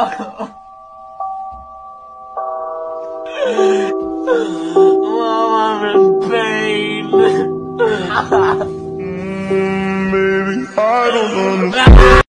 Mom, I'm in pain. Mm, baby, I don't understand.